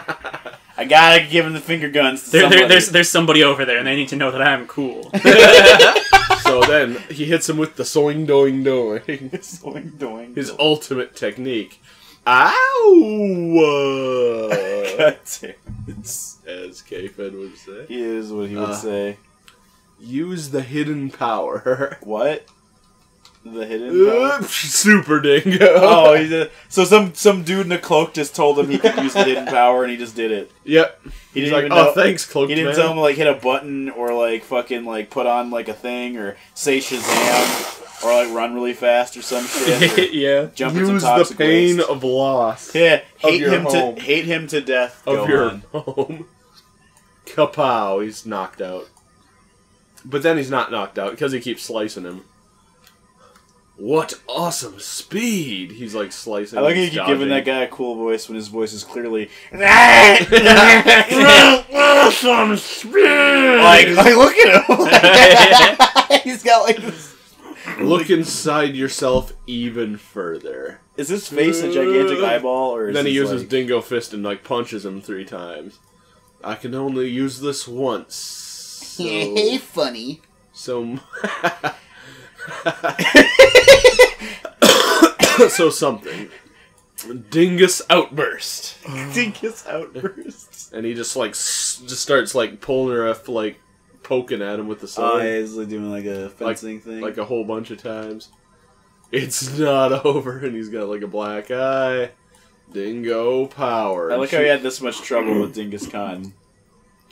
I gotta give him the finger guns. To There, there, there's there's somebody over there, and they need to know that I'm cool. so then he hits him with the soing doing doing, Swing doing. his ultimate technique. Ow! Damn. As K-Fed would say. He is what he would Uh. say. Use the hidden power. What? The hidden. power? Oops, Super Dingo. oh, he did. So some some dude in a cloak just told him he could use the hidden power, and he just did it. Yep. He He's didn't like, even oh, thanks, Cloaked He didn't Man. tell him to, like hit a button or like fucking like put on like a thing or say Shazam or like run really fast or some shit. Or yeah. jump in some Use the pain waste. of loss Yeah, hate him home. to hate him to death. of Go your on. home. Kapow! He's knocked out. But then he's not knocked out because he keeps slicing him. What awesome speed! He's like slicing. I like how you he's keep giving that guy a cool voice when his voice is clearly awesome speed. like, like look at him. He's got like this. Look inside yourself even further. Is his face a gigantic uh, eyeball, or is then he this, uses like- Dingo Fist and like punches him three times. I can only use this once. So, funny. so, so something. Dingus outburst, Dingus outbursts. and he just like s- just starts like pulling her up, like poking at him with the oh, sword. Oh, he's like doing like a fencing thing. like a whole bunch of times. It's not over, and he's got like a black eye. Dingo power. I like how he had this much trouble with Dingus Khan.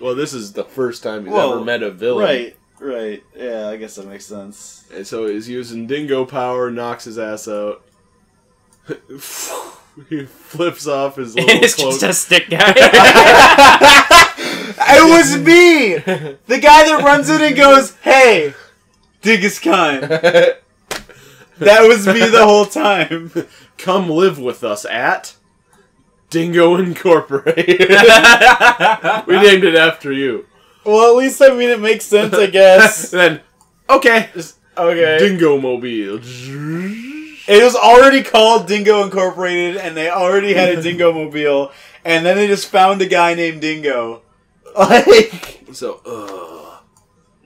Well, this is the first time he's Well, ever met a villain. Right, right. Yeah, I guess that makes sense. And so he's using Dingo power, knocks his ass out. he flips off his little it's cloak. just a stick guy. It was me, the guy that runs in and goes, "Hey, Dingus Khan." That was me the whole time. Come live with us at Dingo Incorporated. we named it after you. Well, at least I mean it makes sense, I guess. then, okay, Okay. Dingo Mobile. It was already called Dingo Incorporated, and they already had a Dingo Mobile, and then they just found a guy named Dingo. Like, So, uh,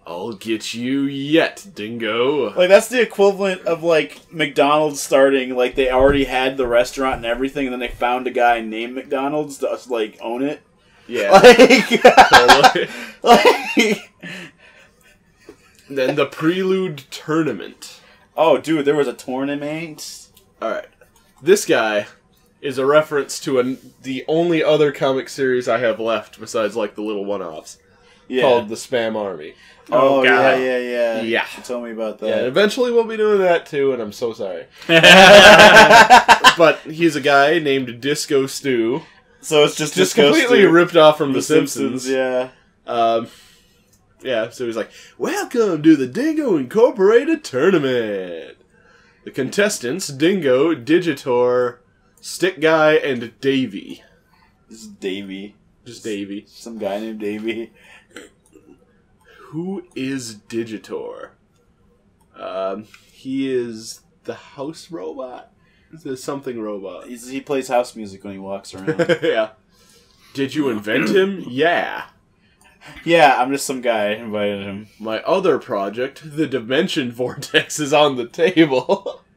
I'll get you yet, Dingo. like that's the equivalent of like McDonald's starting. Like they already had the restaurant and everything, and then they found a guy named McDonald's to like own it. Yeah. Like, like, then the Prelude Tournament. oh, dude, there was a tournament. Alright. This guy is a reference to an, the only other comic series I have left besides, like, the little one offs Yeah. called The Spam Army. oh, Oh, yeah, yeah, yeah. Yeah. You told me about Yeah, that. eventually we'll be doing that too, and I'm so sorry. but he's a guy named Disco Stew. so it's just Just Disco completely Stew. ripped off from The, The Simpsons. Yeah. Um, yeah, so he's like, "Welcome to the Dingo Incorporated tournament." The contestants: Dingo, Digitor, Stick Guy, and Davy. This is Davey. Just Davy. Some guy named Davy. Who is Digitor? Um, he is the house robot. The something robot. He's, he plays house music when he walks around. yeah. Did you invent him? Yeah. yeah, I'm just some guy invited him. My other project, the Dimension Vortex, is on the table.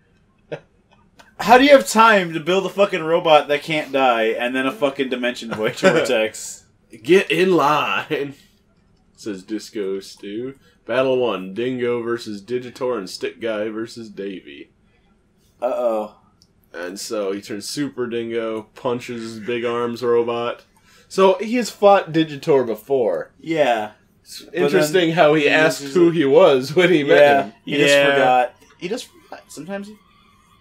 How do you have time to build a fucking robot that can't die and then a fucking dimension void vortex? Get in line, says Disco Stew. Battle 1 Dingo versus Digitor and Stick Guy versus Davy. Uh oh. And so he turns Super Dingo, punches his big arms robot. So he has fought Digitor before. Yeah. It's then interesting how he he asked who it- he was when he met Yeah. him. He just forgot. He just forgot. Sometimes he.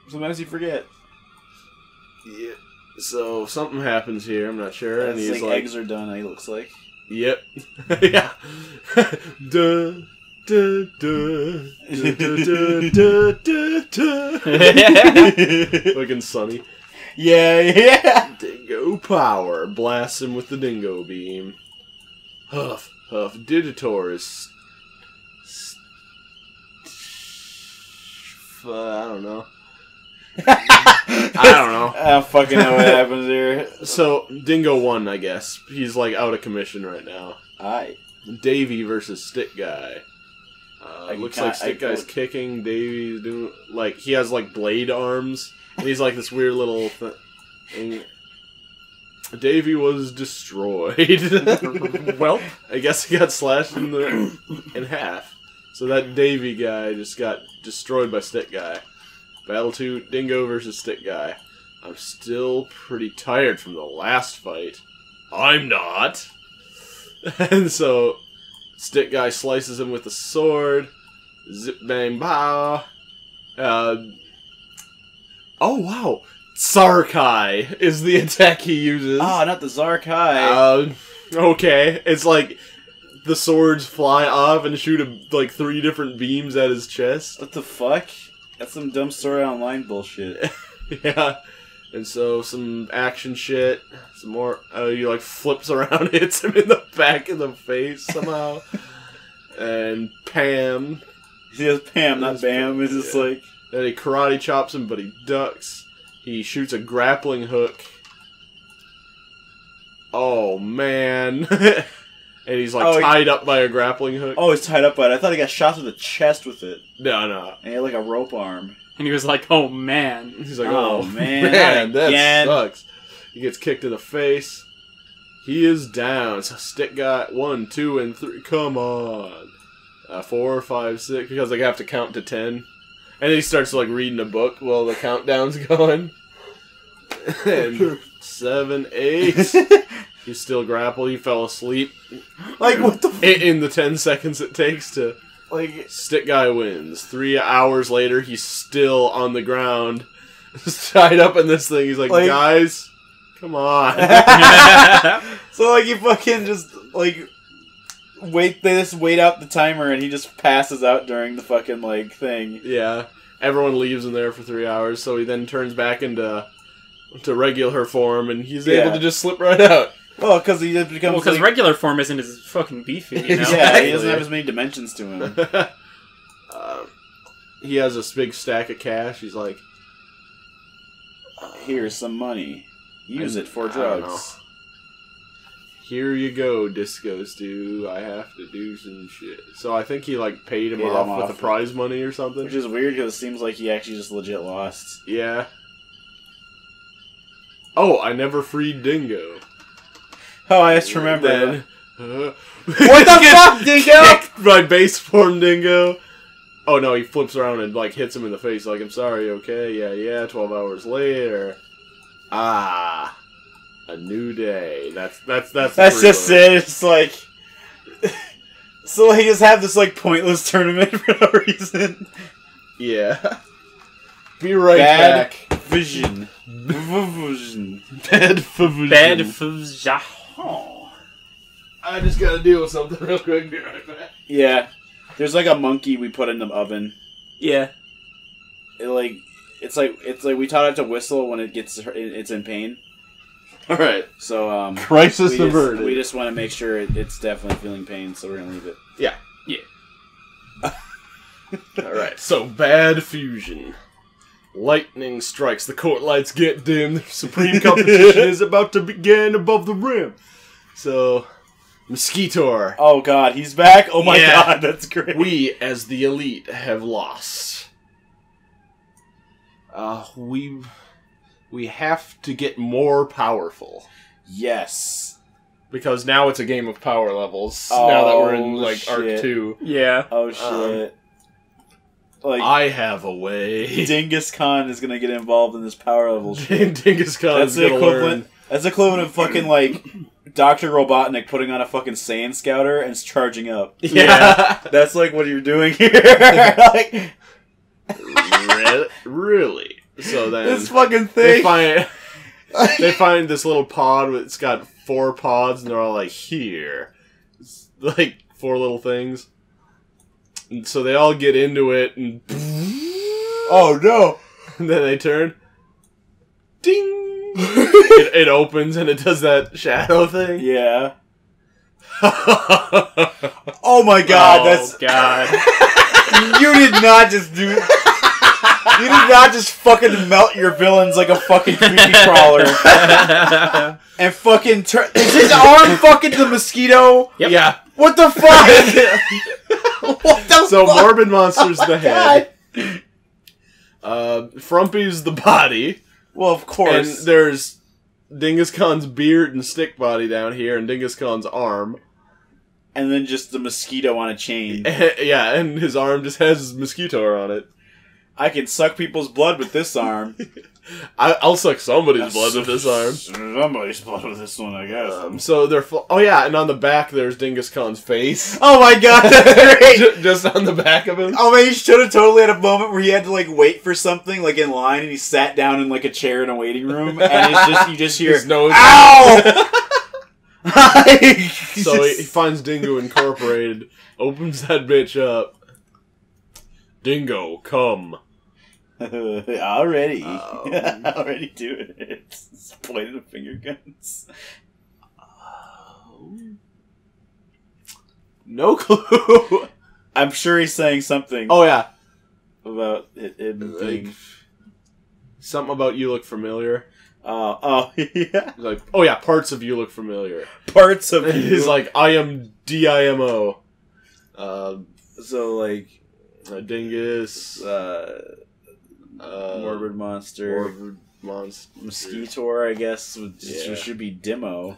Sometimes you forget. Yeah. So something happens here, I'm not sure. and he's like, like, eggs are done. He looks like. Yep. yeah. duh, duh, duh, duh, duh, duh, duh, duh. Looking sunny. Yeah, yeah. Dingo power. Blasts him with the dingo beam. Huff, huff. Digitor is. s- f- I don't know. I don't know. I don't fucking know what happens here. So, Dingo won, I guess. He's like out of commission right now. Aye. Davy versus Stick Guy. Uh, looks like Stick I- Guy's kicking. Davy's doing like he has like blade arms, and he's like this weird little thing. Davy was destroyed. well, I guess he got slashed in the in half. So that Davy guy just got destroyed by Stick Guy. Battle two, Dingo versus Stick Guy. I'm still pretty tired from the last fight. I'm not. And so Stick Guy slices him with a sword. Zip bang pow. Uh, oh wow. Sarkai is the attack he uses. Ah, not the Zarkai. Uh, okay. It's like the swords fly off and shoot a, like three different beams at his chest. what the fuck? That's some dumb story online bullshit. yeah. And so some action shit, some more. Oh, he like flips around, hits him in the back of the face somehow. and Pam. He has Pam, not Bam. It's just Yeah. like Then he karate chops him, but he ducks. He shoots a grappling hook. Oh man. and he's like Oh, he- tied up by a grappling hook. oh, he's tied up by it. I thought he got shot through the chest with it, No, no. and he had like a rope arm. And he was like, "Oh man." He's like, Oh, oh, man, man, that again." sucks. He gets kicked in the face. He is down. It's a stick guy. One, two, and three. Come on. Uh, four, five, six. Because they have to count to ten. And then he starts like reading a book while the countdown's going. and seven, eight. He's still grapple. He fell asleep. like what the? F- In, in the ten seconds it takes to like Stick guy wins. Three hours later, he's still on the ground, tied up in this thing. He's like, Like- guys, come on. so like you fucking just like wait. They just wait out the timer, and he just passes out during the fucking like thing. yeah, everyone leaves him there for three hours, so he then turns back into to regular form, and he's able to just slip right out. Well, because he just becomes Well, because like, regular form isn't as fucking beefy, you know. yeah, Exactly. he doesn't have as many dimensions to him. Um, he has this big stack of cash. He's like, Here's some money. Use I- it for drugs. "Here you go, discos Stew. I have to do some shit." So I think he like paid him Paid him off with the prize money or something. Which is weird because it seems like he actually just legit lost. Yeah. Oh, I never freed Dingo. Oh, I just remember. What the fuck, Dingo? by base form Dingo. Oh no, he flips around and like hits him in the face. Like, I'm sorry. Okay, yeah, yeah. Twelve hours later. Ah, a new day. That's that's that's. That's just it. It's like. So they just have this like pointless tournament for no reason. Yeah. Be right Bad back. vision. vision. Bad for Bad f- I just gotta deal with something real quick. Be right back. Yeah. There's like a monkey we put in the oven. Yeah. It like it's like it's like we taught it to whistle when it gets it's in pain. All right. So um Crisis we just, averted. we just want to make sure it, it's definitely feeling pain, so we're gonna leave it. Yeah. Yeah. All right. So bad fusion. Lightning strikes. The court lights get dim. The supreme competition is about to begin above the rim. So, Mosquitor, Oh god, he's back! Oh my Yeah. god, that's great. we as the elite have lost. Uh, we we have to get more powerful yes. because now it's a game of power levels. now that we're in Oh, like arc two, Yeah. Oh shit. Like I have a way. Dingus Khan is gonna get involved in this power level shit. Dingus Khan That's is the gonna equivalent. learn. That's the equivalent of fucking like Doctor Robotnik putting on a fucking Saiyan Scouter and charging up. Yeah. That's like what you're doing here. like, Re- really? So then this fucking thing. they find they find this little pod with it's got four pods and they're all like here. It's like four little things. And so they all get into it and, oh no! and then they turn ding it, it opens and it does that shadow thing. Yeah. Oh my god, oh, that's God. you did not just do. You did not just fucking melt your villains like a fucking creepy crawler and fucking turn. Is his arm fucking the mosquito? Yep. Yeah. What the fuck? What the So fuck? Morbid Monster's Oh the head. Uh, Frumpy's the body. Well, of And course. there's Dingus Khan's beard and stick body down here, and Dingus Khan's arm. And, then just the mosquito on a chain. yeah, and his arm just has mosquito on it. I can suck people's blood with this arm. I, I'll suck somebody's blood with this arm. Somebody's blood with this one, I guess. Um, so they're fl- oh yeah, and on the back there's Dingus Khan's face, oh my god, that's great! Ju- just on the back of him. Oh man, he should have totally had a moment where he had to like wait for something like in line, and he sat down in like a chair in a waiting room, and it's just you just hear His nose. "Ow!" So he, he finds Dingo Incorporated, opens that bitch up. Dingo, come. Already. Um, Already doing it. It's pointing at finger guns. No clue. I'm sure he's saying something oh yeah, about it, it like being. something about you look familiar. Uh, oh, yeah. He's like, oh yeah, parts of you look familiar. Parts of you. He's like, I am D I M O. Um, so like a dingus. uh, Uh, morbid monster, morbid monster. mosquitor. I guess would, Yeah. should be demo.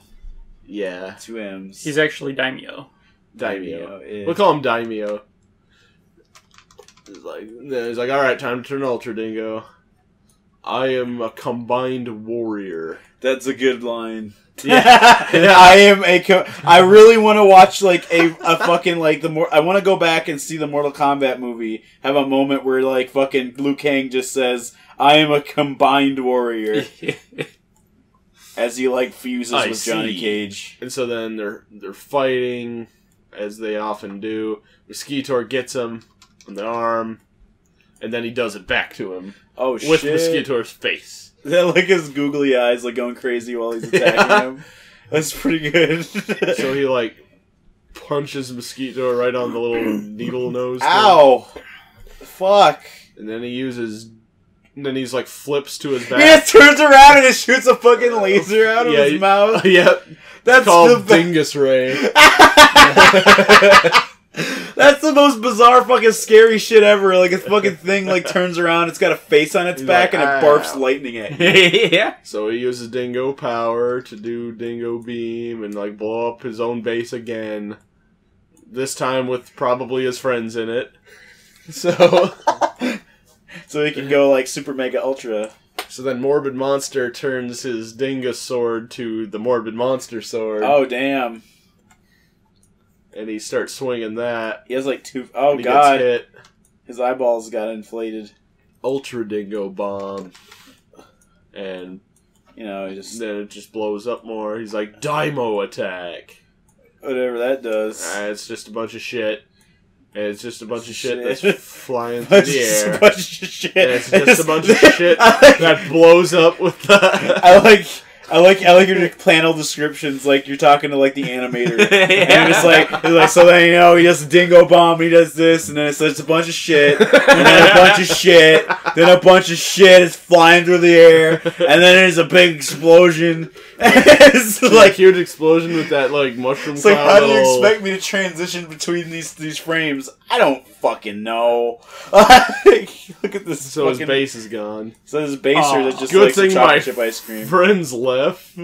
Yeah, Two M's. He's actually daimyo. daimyo. yeah. We'll call him daimyo. He's like, he's like, all right, time to turn ultra dingo. I am a combined warrior. That's a good line. Yeah. I am a. Co- I really want to watch like a, a fucking like the more. I want to go back and see the Mortal Kombat movie. Have a moment where like fucking Liu Kang just says, "I am a combined warrior," as he like fuses I with Johnny. Cage. And so then they're they're fighting, as they often do. Mosquitor gets him on the arm, and then he does it back to him Oh with shit! Mosquitor's face. That like his googly eyes like going crazy while he's attacking Yeah. him. That's pretty good. So he like punches Mosquito right on the little needle nose. thing. Ow! Fuck! And then he uses. And then he's like flips to his He back. just turns around and shoots a fucking laser out of Yeah, his mouth. yep. That's called the Dingus Ray. That's the most bizarre fucking scary shit ever. Like a fucking thing like turns around, it's got a face on its He's back, like, and it ah. barfs "Ow." lightning at you. yeah. So he uses Dingo power to do Dingo Beam and like blow up his own base again. This time with probably his friends in it. So so he can go like super mega ultra. so then Morbid Monster turns his dingo sword to the Morbid Monster sword. Oh damn! And he starts swinging that. He has like two oh and he god, his eyeballs got inflated. Ultra Dingo Bomb. And You know, he just then it just blows up more. He's like, Daimo attack. whatever that does. Uh, it's just a bunch of shit. And it's just a bunch of shit, Shit. that's flying through It's the just air. a bunch of shit. it's just a bunch of shit that blows up with the. I like, I like, I like your panel descriptions. Like you're talking to like the animator, and you're like, you're like, so then you know he does the dingo bomb, he does this, and then it's, it's a bunch of shit, and then a bunch of shit, then a bunch of shit is flying through the air, and then there's a big explosion. It's like huge explosion with that like mushroom it's like, how do you expect me to transition between these these frames? I don't fucking know. Look at this. So his base is gone. So his baser Aw, that just good thing chocolate my chip ice cream. Friends left.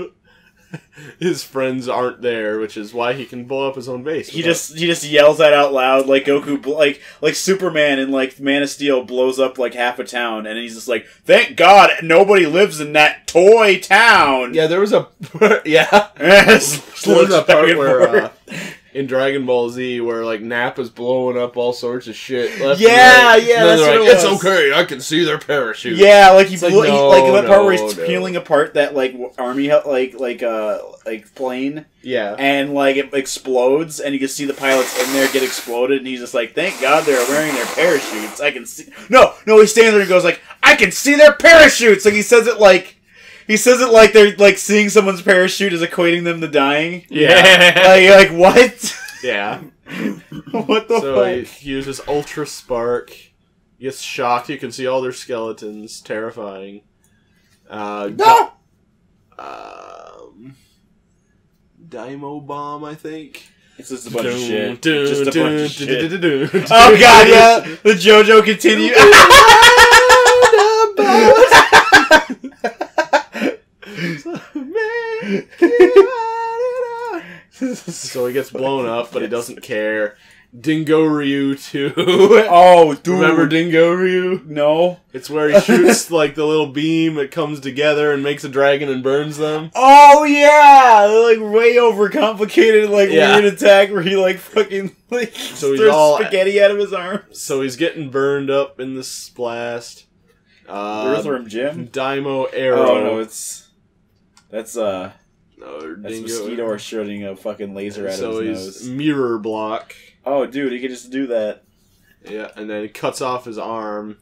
His friends aren't there, which is why he can blow up his own base. He without- just he just yells that out loud like Goku like like Superman and like Man of Steel blows up like half a town and he's just like thank God nobody lives in that toy town. yeah. There was a yeah. Yes, There was a part fucking where uh, in Dragon Ball Z where like Nappa's blowing up all sorts of shit. Left and Yeah, right. yeah, And that's what it it's okay. I can see their parachute. yeah, like he It's like, blew he- like that part where he's no, no. peeling apart that like army like like uh like plane yeah. and like it explodes and you can see the pilots in there get exploded and he's just like thank god they're wearing their parachutes i can see no no he stands there and goes like i can see their parachutes like he says it like he says it like they're like seeing someone's parachute is equating them to dying Yeah. like you're like what Yeah. what the So he uses Ultra Spark. He gets shocked. You can see all their skeletons. Terrifying. Uh, no! um, Daimo Bomb, I think. it's just a bunch of shit just a bunch of shit dun, dun, dun, oh god yeah the jojo continue so he gets blown up, but he doesn't care. Dingo Ryu too. oh dude Remember Dingo Ryu? no It's where he shoots like the little beam. It comes together and makes a dragon and burns them. Oh yeah, They're, like way overcomplicated, like Yeah. weird attack where he like fucking like So he's throws all- spaghetti out of his arms. So he's getting burned up in this blast. Uh, Earthworm Jim. Daimo Arrow. Oh no, it's that's uh No, that's Dingo- Mosquitor shooting a fucking laser out so of he's his nose. mirror block. Oh dude, he could just do that. Yeah, and then he cuts off his arm.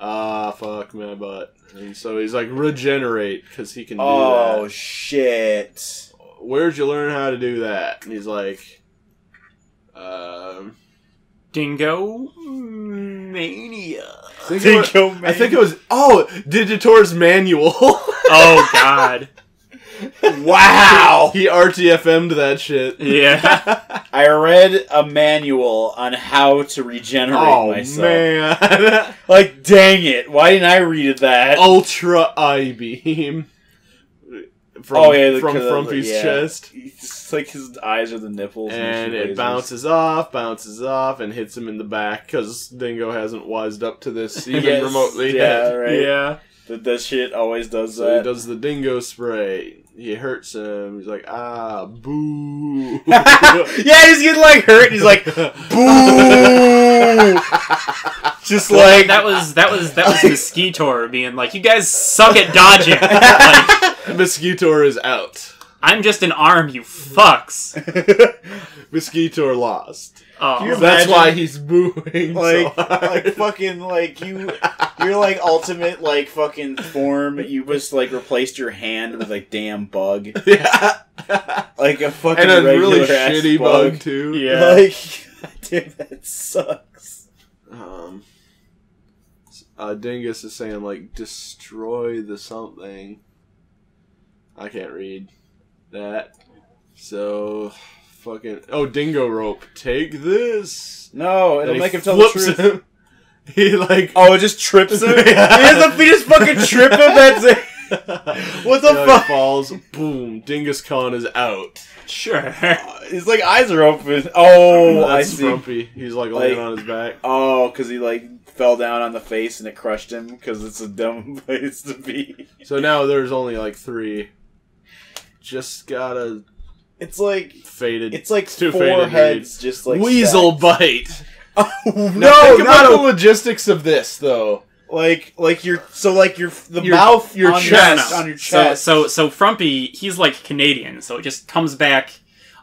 Ah, fuck my butt. And so he's like, regenerate, because he can do Oh that. shit! Where'd you learn how to do that? And he's like, um, Dingo mania. I think, it was, I think it was, oh, Digitor's manual. Oh God. Wow! he RTFM'd that shit. Yeah. I read a manual on how to regenerate Oh, myself. man. Like, dang it! Why didn't I read that? Ultra I beam. From, Oh, yeah, the- from the- Frumpy's yeah. chest. It's like his eyes are the nipples, And shit it lasers. bounces off, bounces off, and hits him in the back because Dingo hasn't wised up to this even Yes, remotely yeah, yet. right. Yeah. That, that shit always does So he that. does the Dingo spray. He hurts him. He's like, ah, boo. yeah, he's getting like hurt. He's like, boo. Just like that was that was that was Mosquitor being like, "You guys suck at dodging. like, Mosquitor is out. I'm just an arm, you fucks." Mosquitor lost. Oh, you That's why he's booing. like so hard. like fucking like you you're like ultimate like fucking form. You just like replaced your hand with like damn bug, yeah. like a fucking and a really regular-ass shitty bug, too. Yeah. Like, dude, that sucks. Um, uh, Dingus is saying like destroy the something. I can't read that. So fucking oh dingo rope, take this. No, And it'll make him tell the truth. him. He like Oh, it just trips him. he, just, he just fucking trip him. That's it. What the He, like, fuck? falls. Boom. Dingus Khan is out. sure. His like eyes are open. Oh, I see. Frumpy. He's like laying Like- on his back. Oh, because he like fell down on the face and it crushed him because it's a dumb place to be. So now there's only like three. Just gotta It's like faded. it's like Two four faded heads just like Weasel stacked. bite. no, Now think about not the logistics of this, though. like like your so like your the Your- mouth your on chest. your, on your chest. so so Frumpy, he's like Canadian, so it just comes back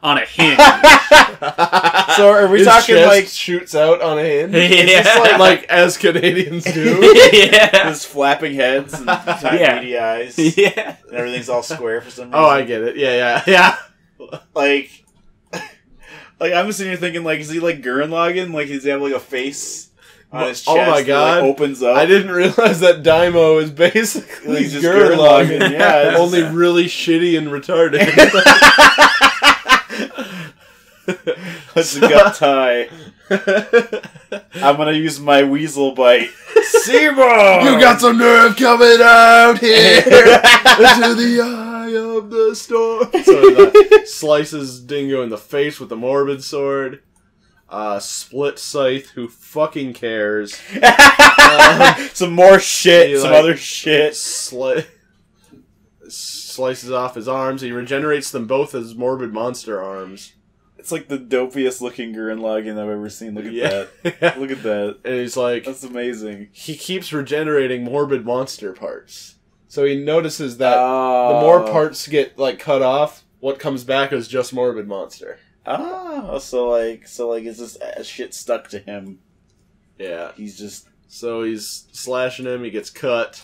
on a hinge. So are we His talking chest like shoots out on a hinge? yeah. like- like as Canadians do. yeah. his flapping heads and tiny Yeah. eyes Yeah. and everything's all square for some reason? oh, I get it. Yeah, yeah, yeah. like like I'm sitting here thinking like is he like Gurren Lagann? Like does he have like a face on oh his chest, Oh chest my that, God. like, opens up. I didn't realize that Daimo is basically He's just Gurren Gurren Lagann. Lagann, yeah, Only really shitty and retarded. That's a gut tie. I'm gonna use my weasel bite. Sebo! You got some nerve coming out here into the eye of the storm. So that slices Dingo in the face with the morbid sword. Uh, split scythe, who fucking cares? some more shit, He, some like- other shit. Sli- slices off his arms. He regenerates them both as morbid monster arms. It's like the dopiest looking Gurren Lagann I've ever seen. Look at Yeah. that. Look at that. and he's like, That's amazing. he keeps regenerating morbid monster parts. So he notices that Oh. the more parts get like cut off, what comes back is just morbid monster. Ah, so like, so like, is this uh, shit stuck to him? Yeah. He's just. So he's slashing him. He gets cut.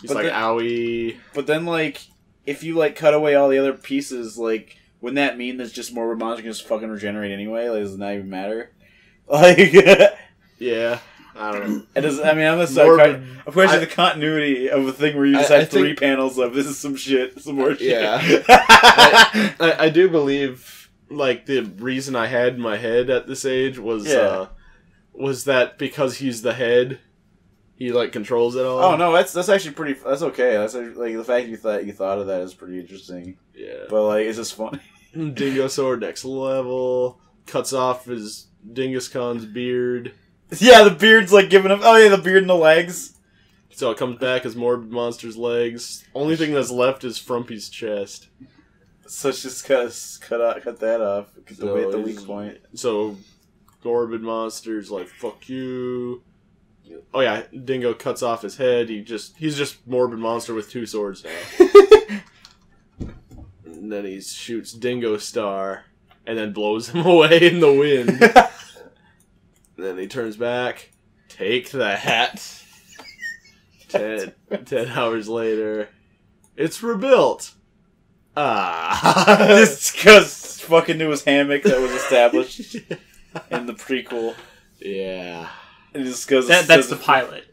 He's But like, the- "Owie!" But then, like, if you like cut away all the other pieces, like, wouldn't that mean there's just more monsters can just fucking regenerate anyway? Like, does it not even matter? Like, Yeah. I don't know. does. I mean, I'm just Morbid- of course, I- the continuity of a thing where you just I- I have three think- panels of this is some shit, some more shit. Yeah. I, I do believe like the reason I had in my head at this age was Yeah. uh, was that because he's the head, he like controls it all. oh no, that's that's actually pretty. That's okay. That's like the fact you thought you thought of that is pretty interesting. Yeah. But like, it's just funny. Dingo sword next level cuts off his Dingus Khan's beard, yeah, the beard's like giving him. Oh yeah, the beard and the legs. so it comes back as morbid monster's legs. Only thing that's left is Frumpy's chest. So it's just cut cut out, cut that off. Cut the, So way- the weak point. So, Morbid Monster's like, fuck you. Oh yeah, Dingo cuts off his head. He just he's just Morbid Monster with two swords now. and then he shoots Dingo Star and then blows him away in the wind. then he turns back. Take that. ten, ten hours later, it's rebuilt. Ah. Just because fucking knew his hammock that was established in the prequel. yeah. And just because That, that's the pilot.